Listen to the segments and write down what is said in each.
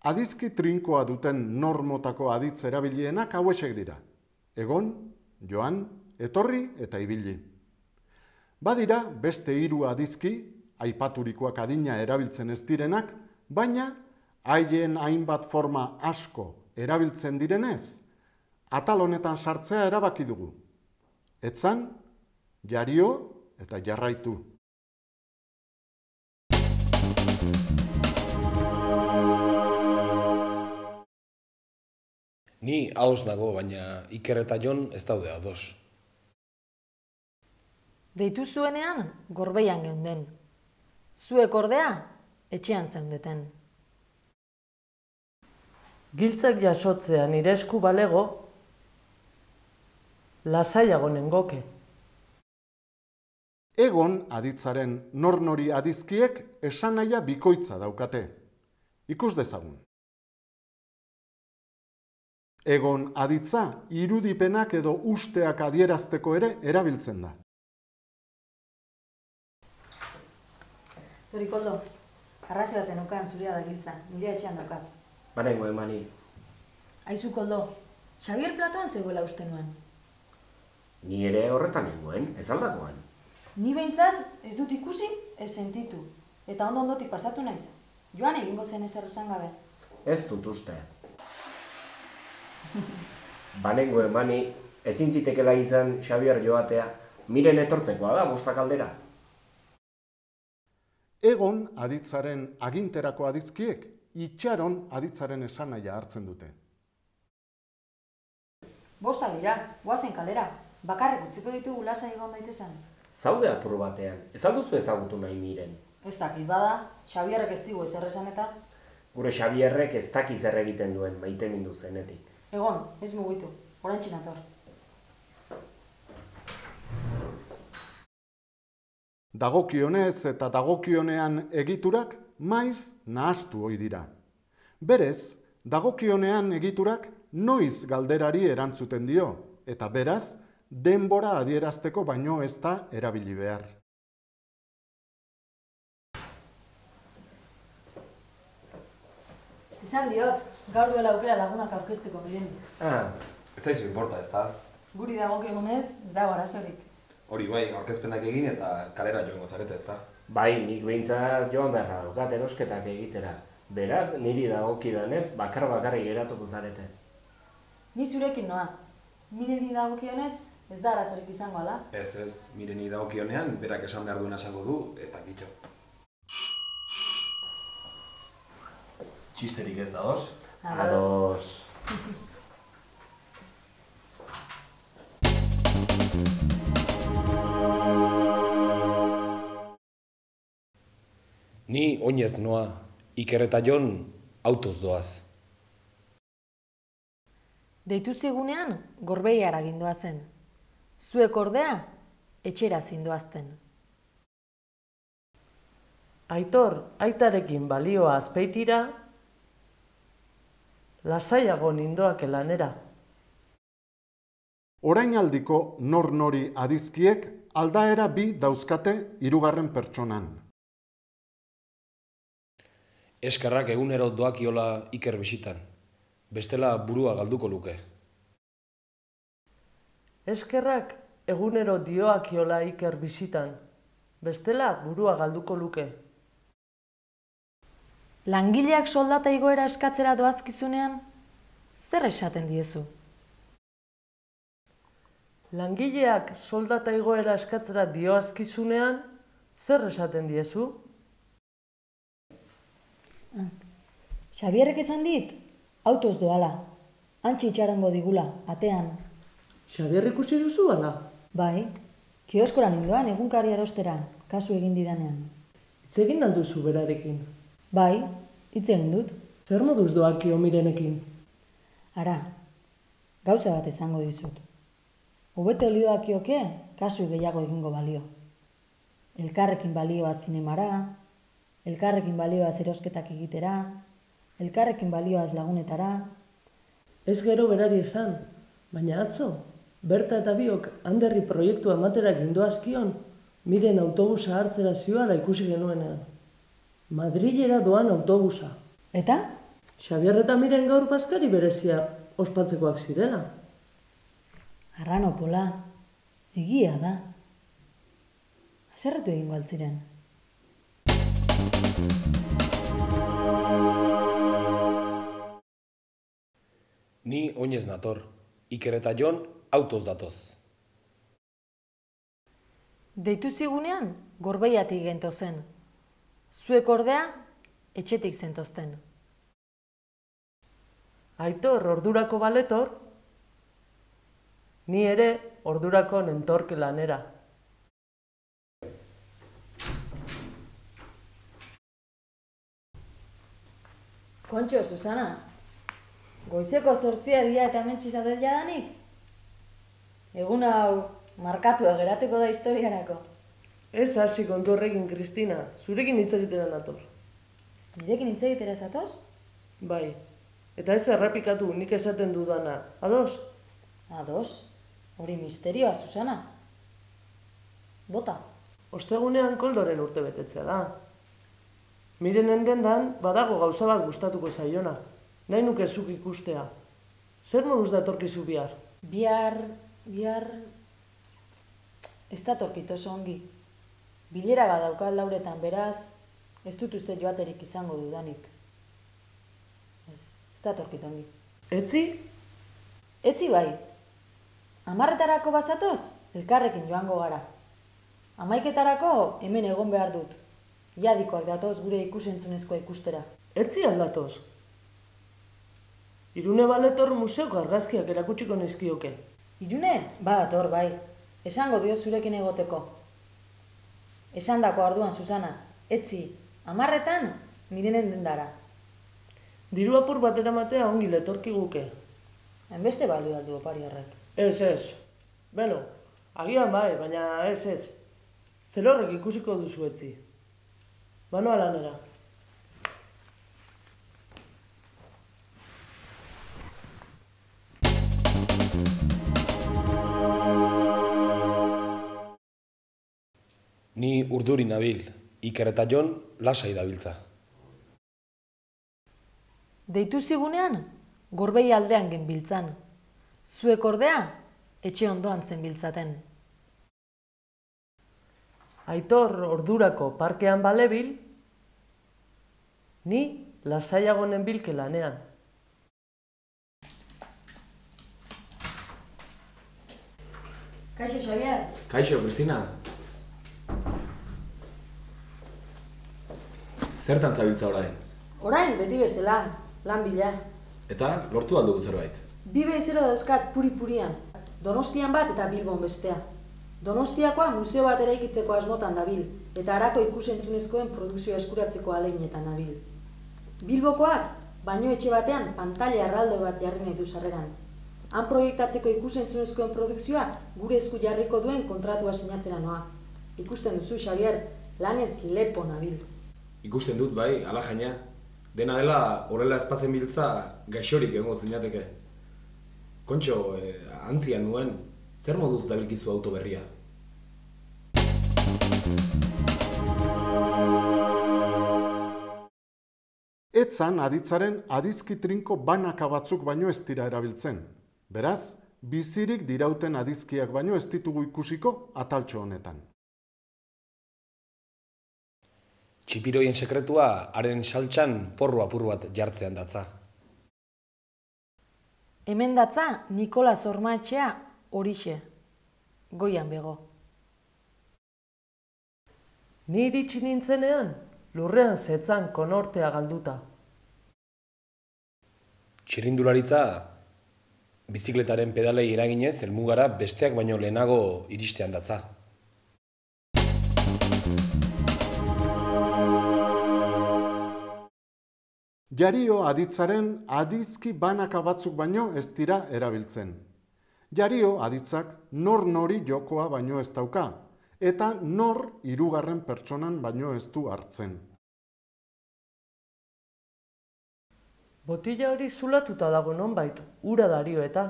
Adizki trinkoa duten normotako aditz erabilienak hauesek dira. Egon, joan, etorri eta ibili. Badira beste hiru adizki, aipaturikoak adina erabiltzen ez direnak, baina haien hainbat forma asko erabiltzen direnez, atal honetan sartzea erabaki dugu. Etzan, jario eta jarraitu. Ni haus nago, baina Iker eta Jon ez daude ados. Deitu zuenean, gorbeian geunden. Zuek ordea, etxean zeundeten. Giltzak jasotzea nire esku balego, lasaiago nengoke. Egon aditzaren nornori adizkiek esanaia bikoitza daukate. Ikus dezagun. Egon aditza irudipenak edo usteak adierazteko ere erabiltzen da. Tori koldo, arrazioa zenukan zuria da giltza, nire etxean daukat. Barengo emani. Aizu koldo, Xavier Platoan zegoela uste nuen. Ni ere horretan nengoen, ez aldakoan. Ni behintzat ez dut ikusi, ez sentitu. Eta ondo ondotik pasatu naiz. Joan egingo zen ezer esan gabe. Ez dut uste. Banengo emani, ezin zitekela izan Xavier joatea, miren etortzekoa da, bostak aldera. Egon aditzaren aginterako aditzkiek itxaron aditzaren esanaia hartzen dute. Bosta dira, guazen kalera. Bakarrik utziko ditugu lasa egon daitezen. Zaude apur batean, ez alduzu ezagutu nahi miren. Ez dakit bada, Xabierrek ez digu ezer esan eta... Gure Xavierrek ez dakiz zer egiten duen maite mindu zenetik. Egon, ez mugitu, orantxe nator. Dagokionez eta dagokionean egiturak maiz nahastu ohi dira. Berez, dagokionean egiturak noiz galderari erantzuten dio, eta beraz, denbora adierazteko baino ez da erabili behar. Izan diot, gaur duela aukera lagunak aurkezteko miren. Ah, ez zaizu inporta, ez da? Guri dagokigunez, ez dago arazorik. Hori bai, aurkezpenak egin eta kalera joango zarete, ez da? Bai, nik behintzat joan beharra daukat erosketak egitera. Beraz, niri dagokidanez, bakar bakarrik geratuko zarete. Ni zurekin noa. Mireni dagokionez, ez da arazorik izango ala. Ez, ez, mireni dagokionean, berak esan behar duena esango du, eta kitxo. Txisterik ez da, dos? Ados. Ni oinez noa, Iker eta Jon autoz doaz. Deitu zigunean, gorbeiara gindoa zen. Zuek ordea, etxera zindoazten. Aitor, aitarekin balioa azpeitira, lasaiago nindoak lanera. Orainaldiko nor nori adizkiek aldaera bi dauzkate hirugarren pertsonan. Eskerrak egunero doakiola Iker bisitan. Bestela burua galduko luke. Eskerrak egunero dioakiola Iker bisitan. Bestela burua galduko luke. Langileak soldata igoera eskatzera doazkizunean, zer esaten diezu? Langileak soldata igoera eskatzera dioazkizunean, zer esaten diezu? Xabierrek esan dit, autoz doala. Antxe itxarango digula, atean. Xabier ikusi duzu ala? Bai, kioskoran indoan egunkari erostera, kasu egin didanean. Hitz egin alduzu berarekin. Bai, hitz egin dut. Zer moduz doakio mirenekin? Ara, gauza bat esango dizut. Hobete olioakioke, kasu gehiago egingo balio. Elkarrekin balioa zinemara, elkarrekin balioaz erosketak egitera, elkarrekin balioaz lagunetara, Ez gero berari esan, baina atzo, berta eta biok handerri proiektua ematera gindoazkion, miren autobusa hartzera zioala ikusi genuenean. Madrilera doan autobusa. eta Xabier eta miren gaur bazkari berezia ospatzekoak zirela. Arranopola, egia da. Haserretu egingo altziren. Ni oinez nator. Iker eta Jon autoz datoz. Deitu zigunean, gorbeiatik gento zen. Zuek ordea, etxetik zentozten. Aitor ordurako baletor, ni ere ordurako nentorke lanera. Kontxo, Susana, goizeko zortzia dia eta mentsi zaten jadanik? Egun hau, markatua gerateko da historiarako. Ez hasi kontu horrekin, Kristina, zurekin hitz egiten nator. Nirekin hitz egitera zatoz? Bai, eta ez errepikatu nik esaten dudana. Ados? Ados, hori misterioa, Susana. Bota. Ostegunean koldoren urte betetzea da. Miren dendan badago gauza bat gustatuko zaiona. Nahi nuke zuk ikustea. Zer moduz datorkizu bihar? Bihar, bihar... Ez da torkit oso ongi. Bilera bat daukat lauretan beraz, ez dut uste joaterik izango dudanik. Ez, ez da torkit ongi. Etzi? Etzi bai. Amarretarako bazatoz, elkarrekin joango gara. Amaiketarako hemen egon behar dut. Jadikoak datoz gure ikusentzunezkoa ikustera. Etzi aldatoz. Irune baletor museoko argazkiak erakutsiko nizkioke. Irune? Ba, ator, bai. Esango dio zurekin egoteko. Esan dako arduan, Susana. Etzi, amarretan, mirenen dendara. Diru apur bat eramatea ongi letorki guke. Enbeste balio aldu opari horrek. Ez, ez. Beno, agian bai, baina ez, ez. Zelorrek ikusiko duzu etzi. Banoa lanera. Ni urduri nabil. Iker eta Jon lasai dabiltza. Deitu zigunean, gorbei aldean genbiltzan. Zuek ordea, etxe ondoan zen biltzaten. Aitor ordurako parkean balebil, ni lasaiago nenbilke lanean. Kaixo, Xabier. Kaixo, Kristina. Zertan zabiltza orain? Orain, beti bezala, lan bila. Eta lortu aldugu zerbait. Bi bezero dauzkat puri-purian. Donostian bat eta Bilbon bestea. Donostiakoa museo bat eraikitzeko asmotan dabil, eta harako ikusentzunezkoen produkzioa eskuratzeko aleinetan nabil. Bilbokoak, baino etxe batean pantalla erraldo bat jarri nahi du sarreran. Han proiektatzeko ikusentzunezkoen produkzioa gure esku jarriko duen kontratua sinatzera noa. Ikusten duzu, Xavier, lanez lepo nabil. Ikusten dut bai, ala jaina. Dena dela horrela ezpazen biltza gaixorik egongo zinateke. Kontxo, eh, antzian nuen, zer moduz dabilkizu auto berria? Etzan aditzaren adizki trinko banaka batzuk baino ez dira erabiltzen. Beraz, bizirik dirauten adizkiak baino ez ditugu ikusiko ataltxo honetan. Txipiroien sekretua haren saltxan porru apur bat jartzean datza. Hemen datza Nikola Zormaetxea horixe. Goian bego. Ni iritsi nintzenean, lurrean zetzan konortea galduta. Txirrindularitza bizikletaren pedalei eraginez helmugara besteak baino lehenago iristean datza. Jario aditzaren adizki banaka batzuk baino ez dira erabiltzen. Jario aditzak nor nori jokoa baino ez dauka, eta nor hirugarren pertsonan baino ez du hartzen. Botila hori zulatuta dago nonbait, ura dario eta.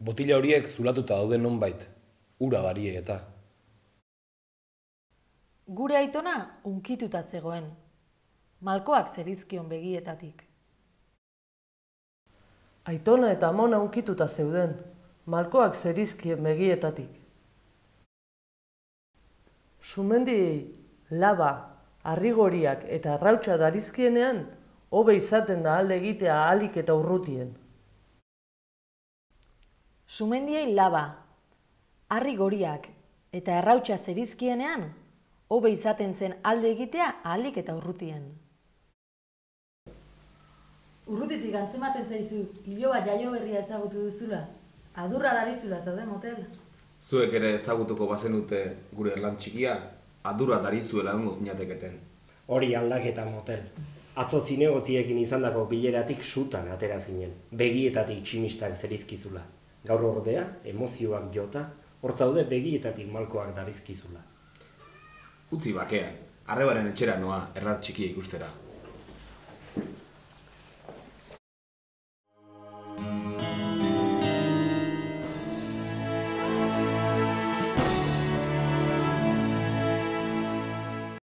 Botila horiek zulatuta dauden nonbait, ura barie eta. Gure aitona unkituta zegoen. Malkoak zerizkion begietatik. Aitona eta amona unkituta zeuden, malkoak zerizkien begietatik. Sumendiei laba, arrigoriak eta arrautsa darizkienean, hobe izaten da alde egitea ahalik eta urrutien. Sumendiei laba, harri goriak eta errautsa zerizkienean, hobe izaten zen alde egitea ahalik eta urrutien. Urrutitik antzematen zaizu, iloba jaio berria ezagutu duzula. Adurra darizula zaude motel. Zuek ere ezagutuko bazenute gure erlan txikia, adura darizuela egongo zinateketen. Hori aldaketa motel. Atzo zinegotziekin izandako bileratik sutan atera zinen. Begietatik tximistak zerizkizula. Gaur ordea, emozioak jota, hortzaude begietatik malkoak darizkizula. Utzi bakean, arrebaren etxera noa erlat txikia ikustera.